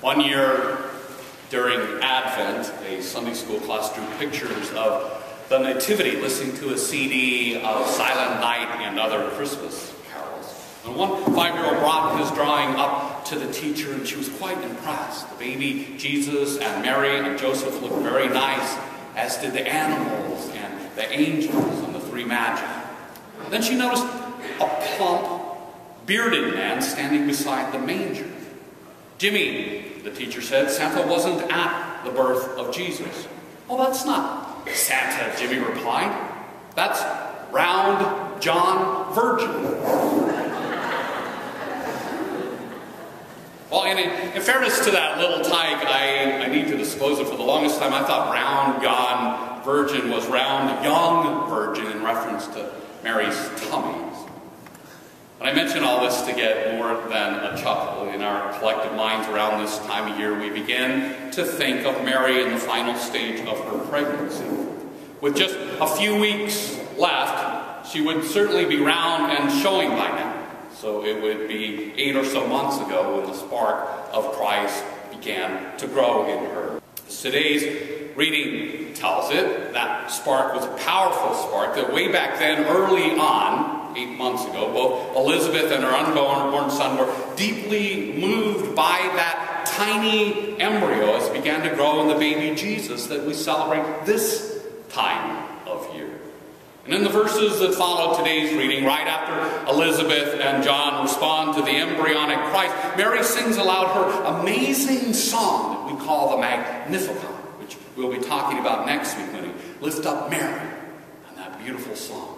One year during Advent, a Sunday school class drew pictures of the Nativity, listening to a CD of Silent Night and other Christmas carols. And one five-year-old brought his drawing up to the teacher, and she was quite impressed. The baby Jesus and Mary and Joseph looked very nice, as did the animals and the angels and the three magi. Then she noticed a plump, bearded man standing beside the manger. Jimmy, the teacher said, Santa wasn't at the birth of Jesus. Oh, that's not Santa, Jimmy replied. That's round John Virgin. well, in, in, fairness to that little tyke, I, I need to disclose it. For the longest time, I thought round John Virgin was round young virgin in reference to Mary's tummy. But I mention all this to get more than a chuckle. In our collective minds around this time of year, we begin to think of Mary in the final stage of her pregnancy. With just a few weeks left, she would certainly be round and showing by now. So it would be eight or so months ago when the spark of Christ began to grow in her. Today's reading tells it that spark was a powerful spark that way back then, early on, eight months ago, both Elizabeth and her unborn son were deeply moved by that tiny embryo as it began to grow in the baby Jesus that we celebrate this time of year. And in the verses that follow today's reading, right after Elizabeth and John respond to the embryonic Christ, Mary sings aloud her amazing song that we call the Magnificat, which we'll be talking about next week when we lift up Mary and that beautiful song.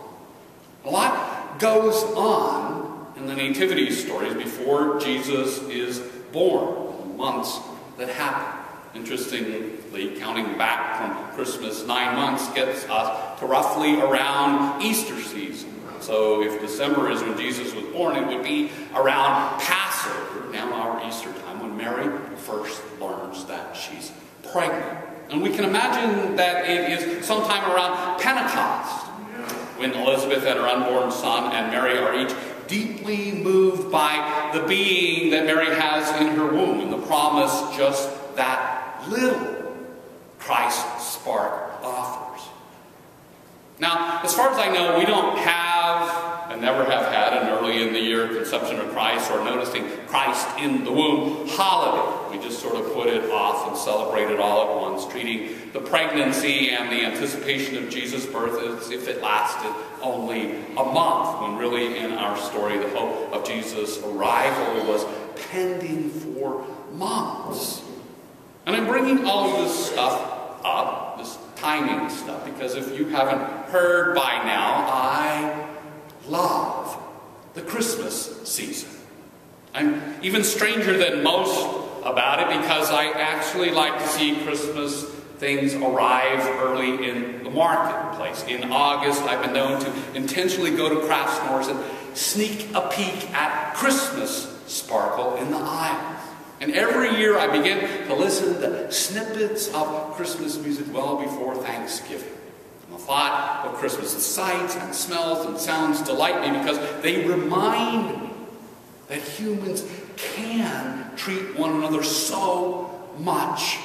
A lot goes on in the nativity stories before Jesus is born, the months that happen. Interestingly, counting back from Christmas, nine months gets us to roughly around Easter season. So if December is when Jesus was born, it would be around Passover, now our Easter time, when Mary first learns that she's pregnant. And we can imagine that it is sometime around Pentecost when Elizabeth and her unborn son and Mary are each deeply moved by the being that Mary has in her womb and the promise just that little Christ spark offers. Now, as far as I know, we don't have never have had an early in the year conception of Christ or noticing Christ in the womb holiday. We just sort of put it off and celebrate it all at once, treating the pregnancy and the anticipation of Jesus' birth as if it lasted only a month, when really in our story the hope of Jesus' arrival was pending for months. And I'm bringing all of this stuff up, this timing stuff, because if you haven't heard by now, I love the Christmas season. I'm even stranger than most about it because I actually like to see Christmas things arrive early in the marketplace. In August, I've been known to intentionally go to craft stores and sneak a peek at Christmas sparkle in the aisles. And every year I begin to listen to snippets of Christmas music well before Thanksgiving. The thought of Christmas, the sights and smells and sounds delight me because they remind me that humans can treat one another so much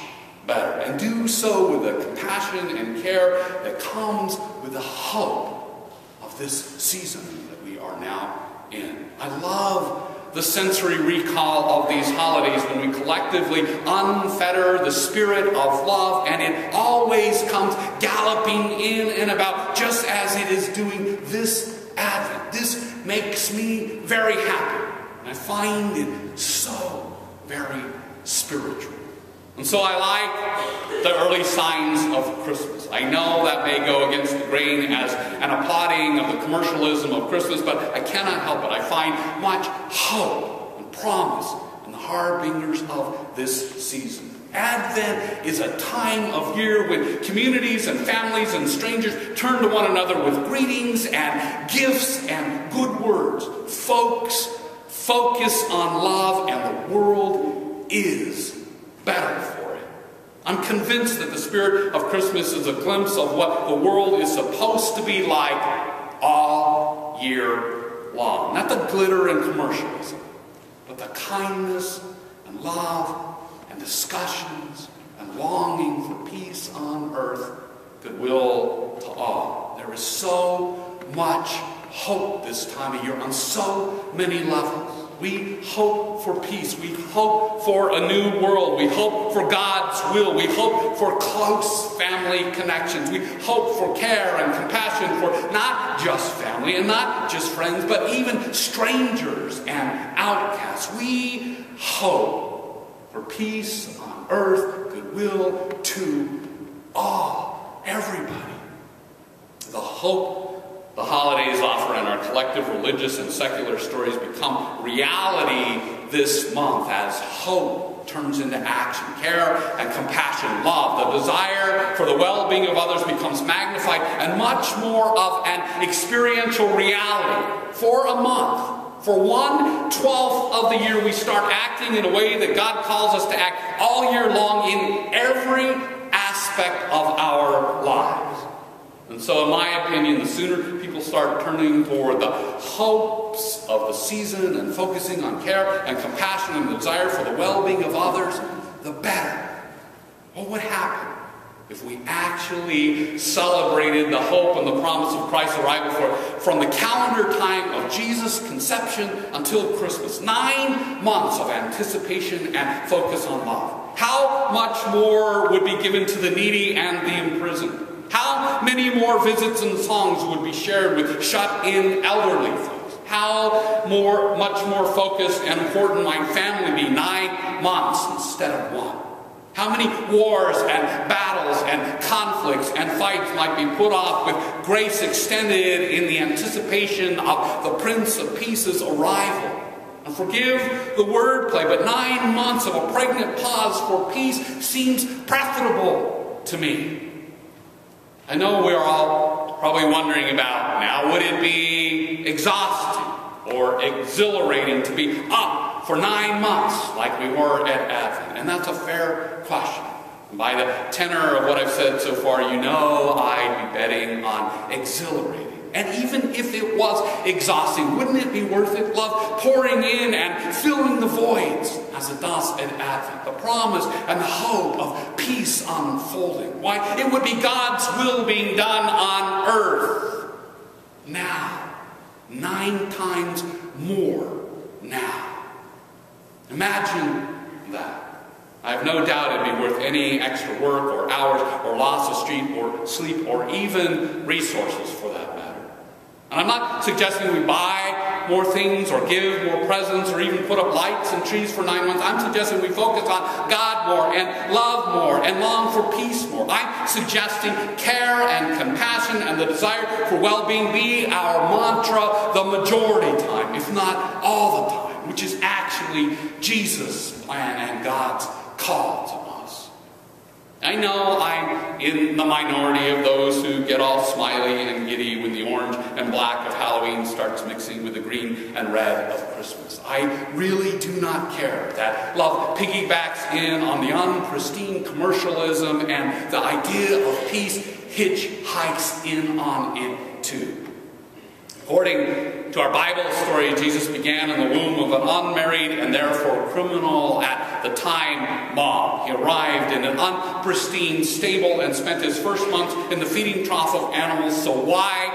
better and do so with the compassion and care that comes with the hope of this season that we are now in. I love the sensory recall of these holidays when we collectively unfetter the spirit of love and it always comes galloping in and about just as it is doing this Advent. This makes me very happy. I find it so very spiritual. And so I like the early signs of Christmas. I know that may go against the grain as an applauding of the commercialism of Christmas, but I cannot help it. I find much hope and promise in the harbingers of this season. Advent is a time of year when communities and families and strangers turn to one another with greetings and gifts and good words. Folks, focus on love, and the world is better for it. I'm convinced that the spirit of Christmas is a glimpse of what the world is supposed to be like all year long. Not the glitter and commercialism, but the kindness and love and discussions and longing for peace on earth, goodwill to all. There is so much hope this time of year on so many levels. We hope for peace. We hope for a new world. We hope for God's will. We hope for close family connections. We hope for care and compassion for not just family and not just friends, but even strangers and outcasts. We hope for peace on earth, goodwill to all, everybody. The hope the holidays offer and our collective religious and secular stories become reality this month as hope turns into action, care and compassion, love. The desire for the well being of others becomes magnified and much more of an experiential reality for a month. For one twelfth of the year, we start acting in a way that God calls us to act all year long in every aspect of our lives. And so, in my opinion, the sooner people start turning toward the hopes of the season and focusing on care and compassion and desire for the well being of others, the better. What would happen if we actually celebrated the hope and the promise of Christ's arrival for, from the calendar time of Jesus' conception until Christmas? Nine months of anticipation and focus on love. How much more would be given to the needy and the imprisoned? Many more visits and songs would be shared with shut-in elderly folks? How more, much more focused and important might family be nine months instead of one? How many wars and battles and conflicts and fights might be put off with grace extended in the anticipation of the Prince of Peace's arrival? And forgive the wordplay, but nine months of a pregnant pause for peace seems preferable to me. I know we're all probably wondering about now, would it be exhausting or exhilarating to be up for nine months like we were at Advent? And that's a fair question. By the tenor of what I've said so far, you know I'd be betting on exhilarating. And even if it was exhausting, wouldn't it be worth it? Love pouring in and filling the voids as it does at Advent. The promise and the hope of peace unfolding. Why? It would be God's will being done on earth now. Nine times more now. Imagine that. I have no doubt it'd be worth any extra work or hours or loss of sleep or sleep or even resources for that. And I'm not suggesting we buy more things or give more presents or even put up lights and trees for nine months. I'm suggesting we focus on God more and love more and long for peace more. I'm suggesting care and compassion and the desire for well-being be our mantra the majority time, if not all the time, which is actually Jesus' plan and God's call to us. I know I'm in the minority of those who get all smiley and giddy when the and black of Halloween starts mixing with the green and red of Christmas. I really do not care that love piggybacks in on the unpristine commercialism and the idea of peace hitchhikes in on it too. According to our Bible story, Jesus began in the womb of an unmarried and therefore criminal at the time mom. He arrived in an unpristine stable and spent his first months in the feeding trough of animals, so why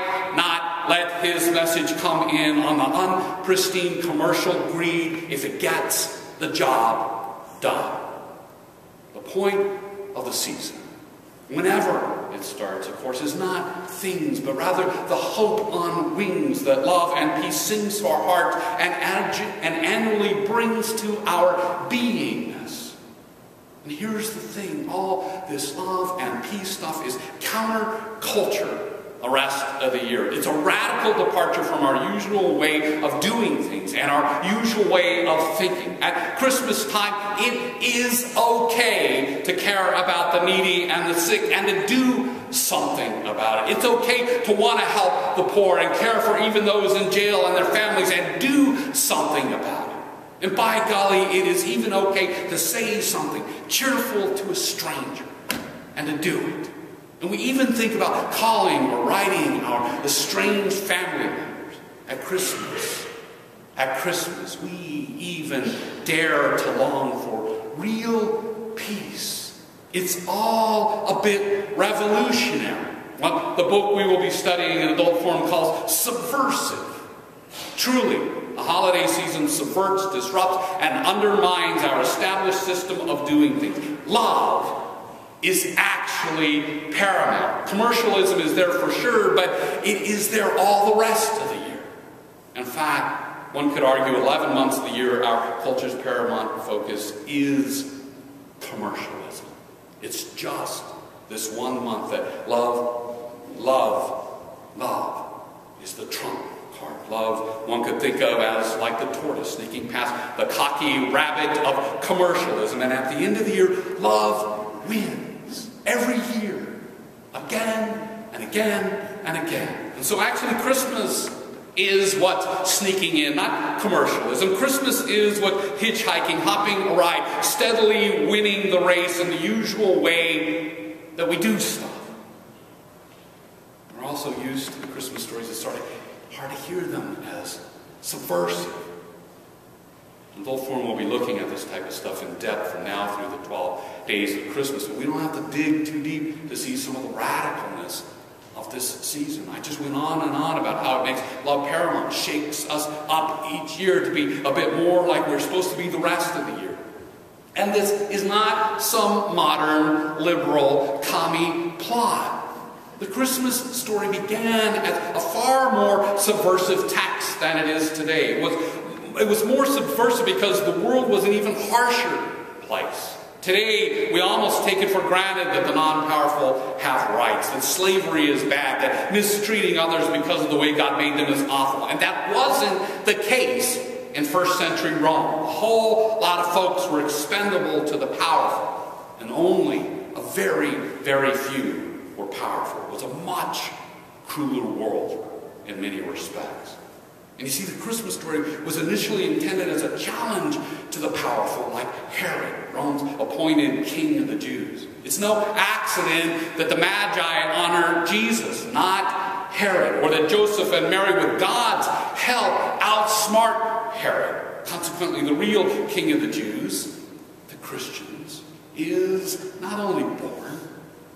his message come in on the unpristine commercial greed if it gets the job done? The point of the season, whenever it starts, of course, is not things, but rather the hope on wings that love and peace sings to our heart and, and annually brings to our beingness. And here's the thing all this love and peace stuff is counterculture the rest of the year. It's a radical departure from our usual way of doing things and our usual way of thinking. At Christmas time, it is okay to care about the needy and the sick and to do something about it. It's okay to want to help the poor and care for even those in jail and their families and do something about it. And by golly, it is even okay to say something cheerful to a stranger and to do it. And we even think about calling or writing our estranged family members at Christmas. At Christmas, we even dare to long for real peace. It's all a bit revolutionary. The book we will be studying in adult form calls subversive. Truly, the holiday season subverts, disrupts, and undermines our established system of doing things. Love is actually paramount. Commercialism is there for sure, but it is there all the rest of the year. In fact, one could argue 11 months of the year, our culture's paramount focus is commercialism. It's just this one month that love, love, love is the trump card. Love, one could think of as like the tortoise sneaking past the cocky rabbit of commercialism. And at the end of the year, love wins every year, again and again and again. And so actually, Christmas is what sneaking in, not commercialism. Christmas is what hitchhiking, hopping a ride, steadily winning the race in the usual way that we do stuff. We're also used to the Christmas stories that sort of hard to hear them as subversive. In full form, we'll be looking at this type of stuff in depth from now through the 12 days of Christmas. But we don't have to dig too deep to see some of the radicalness of this season. I just went on and on about how it makes love paramount, shakes us up each year to be a bit more like we're supposed to be the rest of the year. And this is not some modern liberal commie plot. The Christmas story began as a far more subversive text than it is today. It was, it was more subversive because the world was an even harsher place. Today, we almost take it for granted that the non-powerful have rights, that slavery is bad, that mistreating others because of the way God made them is awful. And that wasn't the case in first century Rome. A whole lot of folks were expendable to the powerful, and only a very, very few were powerful. It was a much crueler world in many respects. And you see, the Christmas story was initially intended as a challenge to the powerful, like Herod, Rome's appointed king of the Jews. It's no accident that the Magi honor Jesus, not Herod, or that Joseph and Mary, with God's help, outsmart Herod. Consequently, the real king of the Jews, the Christians, is not only born,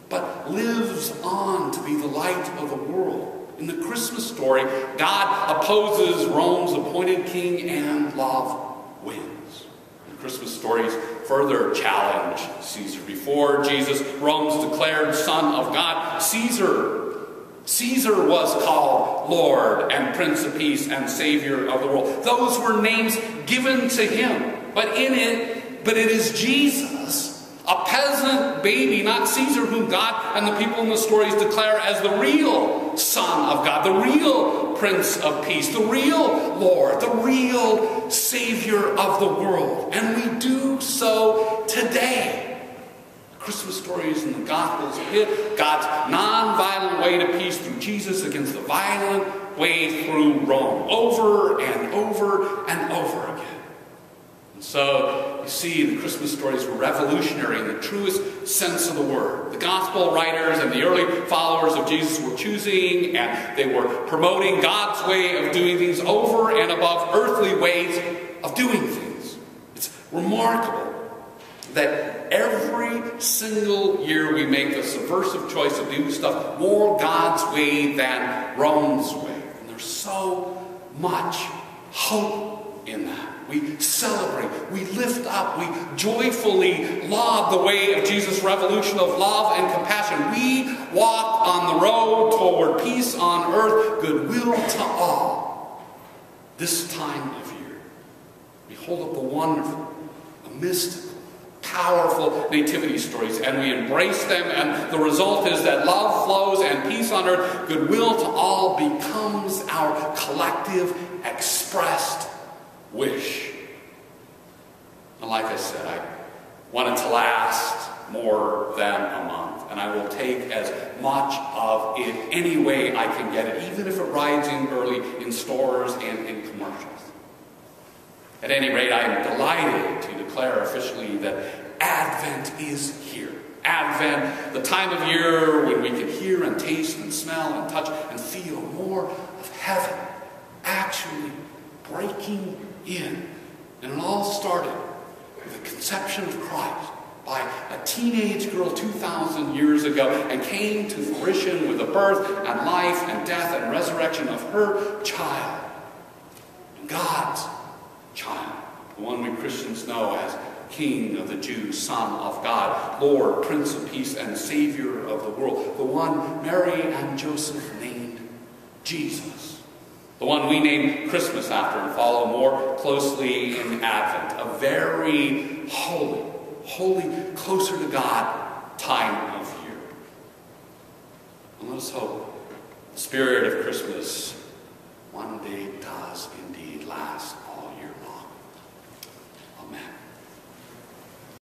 but lives on to be the light of the world. In the Christmas story, God opposes Rome's appointed king and love wins. The Christmas stories further challenge Caesar. Before Jesus, Rome's declared son of God, Caesar Caesar was called Lord and Prince of Peace and Savior of the world. Those were names given to him. But in it, but it is Jesus a peasant baby, not Caesar, whom God and the people in the stories declare as the real Son of God, the real Prince of Peace, the real Lord, the real Savior of the world. And we do so today. Christmas stories and the Gospels pit God's non-violent way to peace through Jesus against the violent way through Rome, over and over and over again. And so, you see, the Christmas stories were revolutionary in the truest sense of the word. The gospel writers and the early followers of Jesus were choosing and they were promoting God's way of doing things over and above earthly ways of doing things. It's remarkable that every single year we make the subversive choice of doing stuff more God's way than Rome's way. And there's so much hope in that. We celebrate, we lift up, we joyfully laud the way of Jesus' revolution of love and compassion. We walk on the road toward peace on earth, goodwill to all. This time of year, we hold up the wonderful, the mystical, powerful nativity stories and we embrace them and the result is that love flows and peace on earth, goodwill to all becomes our collective expressed wish. And like I said, I want it to last more than a month. And I will take as much of it any way I can get it, even if it rides in early in stores and in commercials. At any rate, I am delighted to declare officially that Advent is here. Advent, the time of year when we can hear and taste and smell and touch and feel more of heaven actually breaking in And it all started with the conception of Christ by a teenage girl 2,000 years ago and came to fruition with the birth and life and death and resurrection of her child. God's child, the one we Christians know as King of the Jews, Son of God, Lord, Prince of Peace, and Savior of the world, the one Mary and Joseph named Jesus. The one we name Christmas after and follow more closely in Advent. A very holy, holy, closer to God time of year. And let us hope the spirit of Christmas one day does indeed last